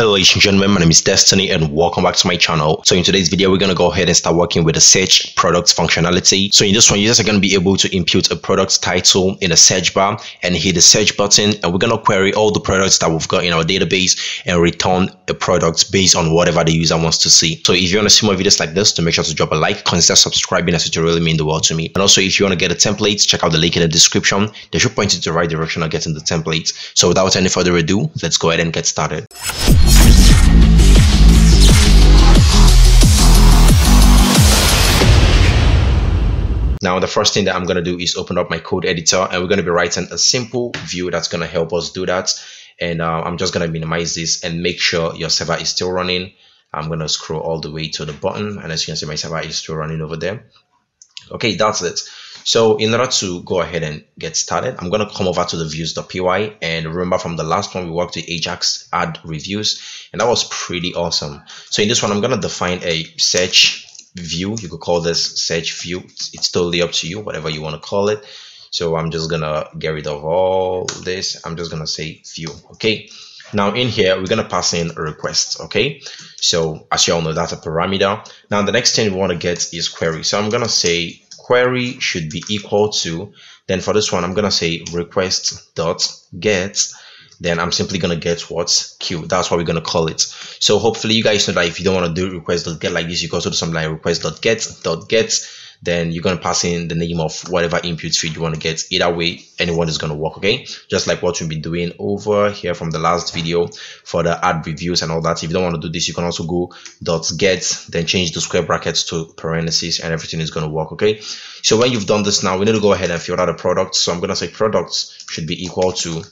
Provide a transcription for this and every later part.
Hello ladies and gentlemen, my name is Destiny and welcome back to my channel. So in today's video, we're going to go ahead and start working with the search products functionality. So in this one, users are going to be able to input a product title in a search bar and hit the search button and we're going to query all the products that we've got in our database and return a product based on whatever the user wants to see. So if you want to see more videos like this, to make sure to drop a like, consider subscribing as it really mean the world to me. And also if you want to get a template, check out the link in the description. They should point you to the right direction of getting the template. So without any further ado, let's go ahead and get started. Now, the first thing that I'm going to do is open up my code editor and we're going to be writing a simple view that's going to help us do that. And uh, I'm just going to minimize this and make sure your server is still running. I'm going to scroll all the way to the bottom and as you can see, my server is still running over there. Okay, that's it. So in order to go ahead and get started, I'm going to come over to the views.py and remember from the last one we worked with Ajax add reviews and that was pretty awesome. So in this one, I'm going to define a search view. You could call this search view. It's totally up to you whatever you want to call it. So i'm just gonna get rid of all this. I'm just gonna say view okay? Now in here we're gonna pass in a request okay? So as you all know that's a parameter. Now the next thing we want to get is query. So i'm gonna say query should be equal to then for this one i'm gonna say request dot get then I'm simply going to get what's Q. That's what we're going to call it. So hopefully you guys know that if you don't want to do request.get like this, you go to do something like request.get.get. .get, then you're going to pass in the name of whatever input field you want to get. Either way, anyone is going to work, okay? Just like what we've been doing over here from the last video for the add reviews and all that. If you don't want to do this, you can also go dot .get, then change the square brackets to parentheses and everything is going to work, okay? So when you've done this now, we need to go ahead and filter out the products. So I'm going to say products should be equal to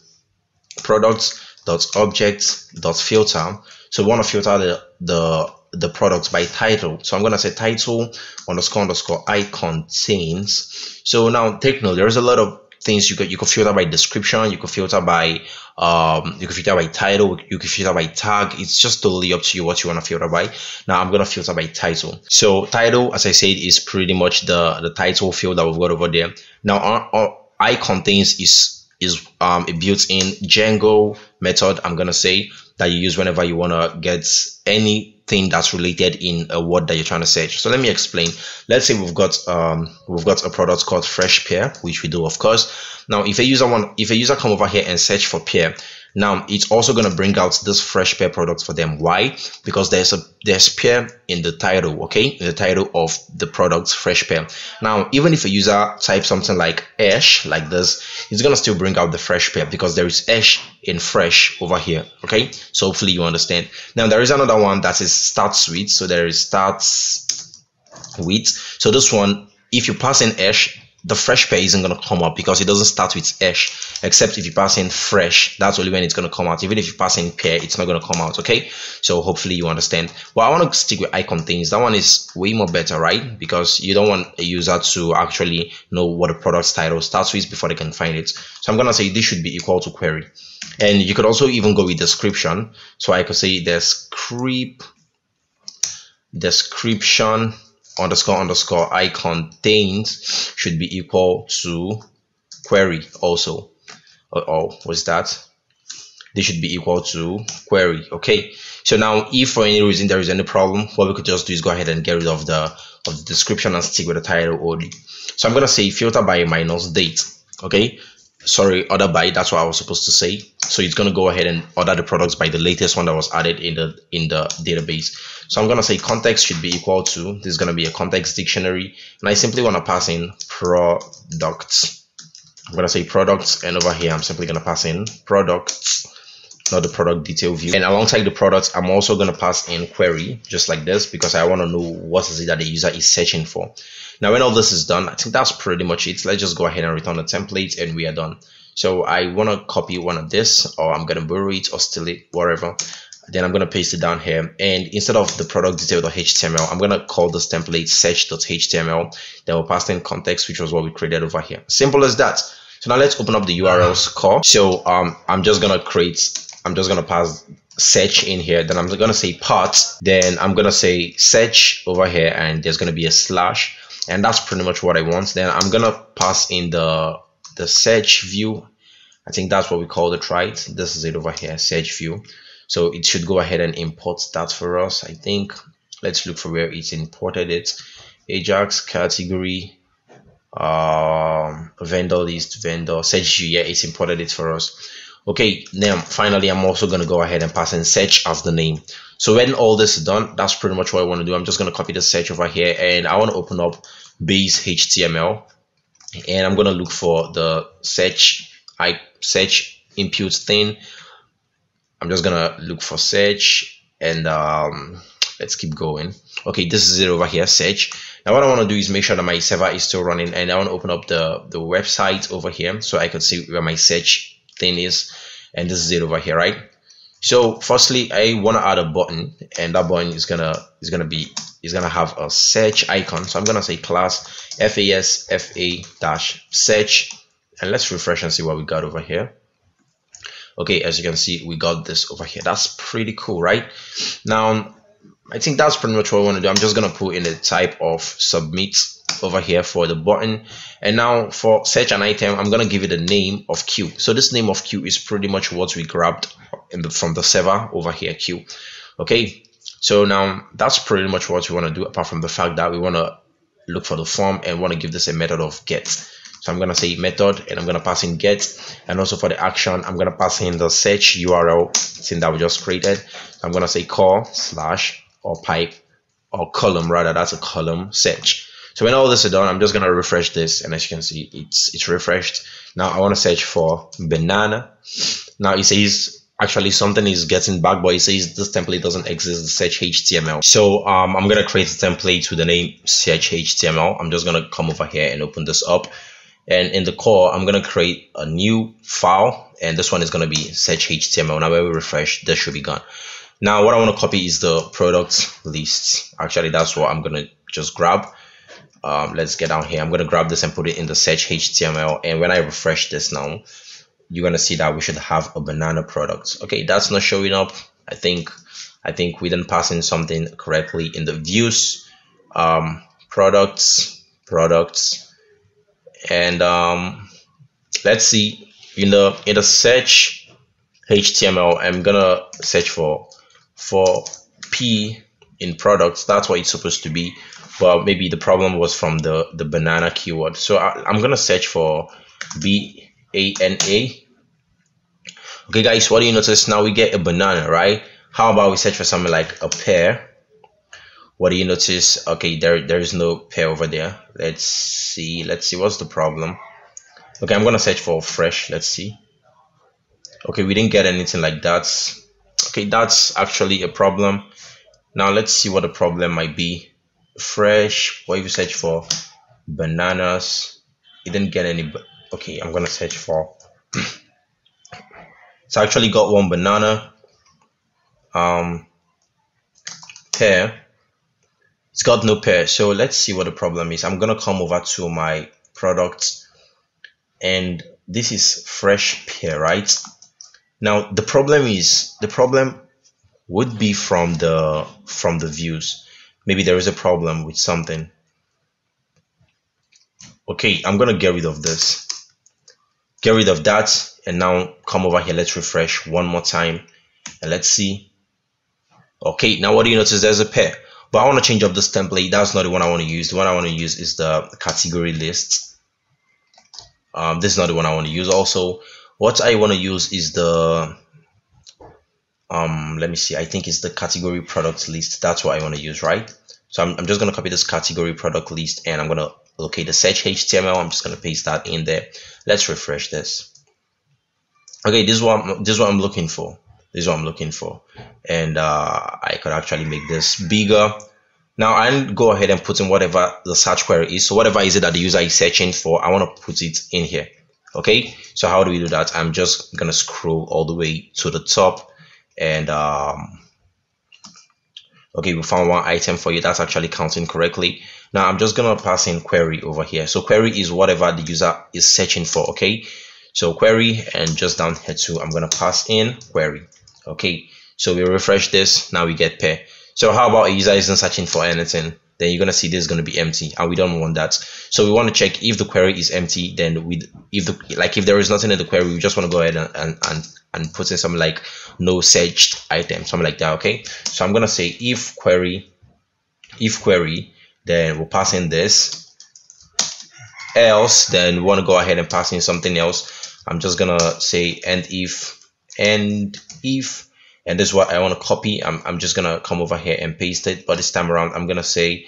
products dot objects dot filter. So we want to filter the the the products by title. So i'm going to say title underscore underscore i contains. So now take note there's a lot of things you could you could filter by description you could filter by um you could filter by title you could filter by tag. It's just totally up to you what you want to filter by. Now i'm going to filter by title. So title as i said is pretty much the the title field that we've got over there. Now our, our i contains is is um, a built-in Django method, I'm to say, that you use whenever you want to get anything that's related in a word that you're trying to search. So let me explain. Let's say we've got um, we've got a product called Fresh Pear, which we do, of course. Now, if a user want, if a user come over here and search for pear, now it's also going to bring out this fresh pear product for them. Why? Because there's a there's pear in the title, okay? In the title of the product fresh pear. Now, even if a user types something like ash like this, it's going to still bring out the fresh pear because there is ash in fresh over here, okay? So hopefully you understand. Now there is another one that is starts with. So there is starts with. So this one, if you pass in ash, the fresh pear isn't going to come up because it doesn't start with ash except if you pass in fresh that's only when it's going to come out. Even if you pass in pear it's not going to come out okay? So hopefully you understand. Well i want to stick with i contains. That one is way more better right? Because you don't want a user to actually know what a product's title starts with before they can find it. So i'm going to say this should be equal to query. And you could also even go with description. So i could say descript description underscore underscore i contains should be equal to query also. Or, or was that? This should be equal to query. Okay. So now if for any reason there is any problem what we could just do is go ahead and get rid of the of the description and stick with the title only. So i'm going to say filter by minus date. Okay? Sorry order by that's what i was supposed to say. So it's going to go ahead and order the products by the latest one that was added in the in the database so i'm going to say context should be equal to this is going to be a context dictionary and i simply want to pass in products. I'm going to say products and over here i'm simply going to pass in products not the product detail view. And alongside the products i'm also going to pass in query just like this because i want to know what is it that the user is searching for. Now when all this is done i think that's pretty much it. Let's just go ahead and return the template and we are done. So i want to copy one of this or i'm going to borrow it or steal it whatever then i'm going to paste it down here. And instead of the product detail.html i'm going to call this template search.html then we'll pass in context which was what we created over here. Simple as that. So now let's open up the urls core. So um i'm just going to create I'm just gonna pass search in here. Then I'm gonna say path then I'm gonna say search over here and there's gonna be a slash. And that's pretty much what I want. Then I'm gonna pass in the the search view. I think that's what we call it right? This is it over here search view so it should go ahead and import that for us i think. Let's look for where it's imported it. Ajax category um vendor list vendor search yeah it's imported it for us. Okay now finally i'm also going to go ahead and pass in search as the name. So when all this is done that's pretty much what i want to do. I'm just going to copy the search over here and i want to open up base html and i'm going to look for the search i search input thing i'm just to look for search and um let's keep going. Okay this is it over here search. Now what i want to do is make sure that my server is still running and i want to open up the the website over here so i can see where my search thing is. And this is it over here right? So firstly i want to add a button and that button is gonna is gonna be is gonna have a search icon. So i'm gonna say class fas fa dash search. And let's refresh and see what we got over here okay as you can see we got this over here that's pretty cool right now I think that's pretty much what I want to do. I'm just going to put in the type of submit over here for the button. And now for search an item, I'm going to give it a name of Q. So this name of Q is pretty much what we grabbed the, from the server over here, Q. Okay, so now that's pretty much what we want to do apart from the fact that we want to look for the form and want to give this a method of get. So I'm going to say method and I'm going to pass in get. And also for the action, I'm going to pass in the search URL thing that we just created. I'm going to say call slash or pipe or column rather that's a column search. So when all this is done i'm just going to refresh this and as you can see it's it's refreshed. Now i want to search for banana. Now it says actually something is getting back but it says this template doesn't exist search html so um, i'm going to create a template with the name search html i'm just going to come over here and open this up and in the core i'm going to create a new file and this one is going to be search html now when we refresh this should be gone now what I want to copy is the product list. Actually, that's what I'm going to just grab. Um, let's get down here. I'm going to grab this and put it in the search HTML. And when I refresh this now, you're going to see that we should have a banana product. Okay, that's not showing up. I think I think we didn't pass in something correctly in the views, um, products, products, and um, let's see in the in the search HTML. I'm gonna search for for P in products, that's what it's supposed to be. But maybe the problem was from the, the banana keyword. So I, I'm going to search for B-A-N-A. Okay, guys, what do you notice? Now we get a banana, right? How about we search for something like a pear? What do you notice? Okay, there there is no pear over there. Let's see. Let's see. What's the problem? Okay, I'm to search for fresh. Let's see. Okay, we didn't get anything like that okay that's actually a problem now let's see what the problem might be fresh what if you search for bananas it didn't get any okay i'm gonna search for it's actually got one banana um pear it's got no pear. so let's see what the problem is i'm gonna come over to my product and this is fresh pear, right now the problem is the problem would be from the from the views. Maybe there is a problem with something. Okay, I'm gonna get rid of this. Get rid of that and now come over here. Let's refresh one more time and let's see. Okay, now what do you notice? There's a pear. But I want to change up this template. That's not the one I want to use. The one I want to use is the category list. Um, this is not the one I want to use. Also, what I want to use is the um let me see I think it's the category product list that's what I want to use right so I'm, I'm just going to copy this category product list and I'm going to locate the search HTML I'm just going to paste that in there let's refresh this okay this is what I'm, this is what I'm looking for this is what I'm looking for. And uh, I could actually make this bigger. Now I'll go ahead and put in whatever the search query is. So whatever is it that the user is searching for I want to put it in here. Okay? So how do we do that? I'm just gonna scroll all the way to the top and um okay we found one item for you that's actually counting correctly. Now i'm just gonna pass in query over here. So query is whatever the user is searching for okay? So query and just down here too i'm gonna pass in query okay so we refresh this now we get pear. So how about a user isn't searching for anything? Then you're gonna see this is gonna be empty and we don't want that. So we want to check if the query is empty then we if the like if there is nothing in the query we just want to go ahead and, and, and and put in something like no searched item something like that okay? So i'm gonna say if query if query then we'll pass in this. Else then we want to go ahead and pass in something else. I'm just gonna say and if and if and this is what i want to copy i'm, I'm just gonna come over here and paste it but this time around i'm gonna say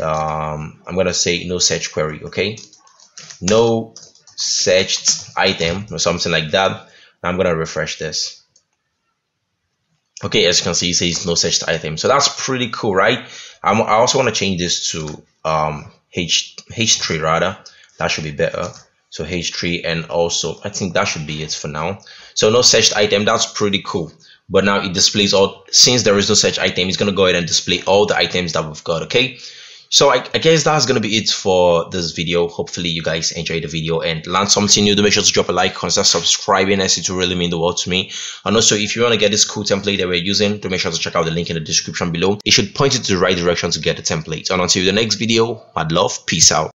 um, i'm gonna say no search query okay? No searched item or something like that. I'm gonna refresh this. Okay as you can see it says no searched item. So that's pretty cool right? I'm, i also want to change this to um, h h3 rather. That should be better so h3 and also i think that should be it for now. So no searched item that's pretty cool. But now it displays all since there is no search item it's going to go ahead and display all the items that we've got okay? So I, I, guess that's gonna be it for this video. Hopefully you guys enjoyed the video and learned something new. Do make sure to drop a like consider subscribing as it will really mean the world to me. And also if you want to get this cool template that we're using do make sure to check out the link in the description below. It should point you to the right direction to get the template. And until the next video i'd love peace out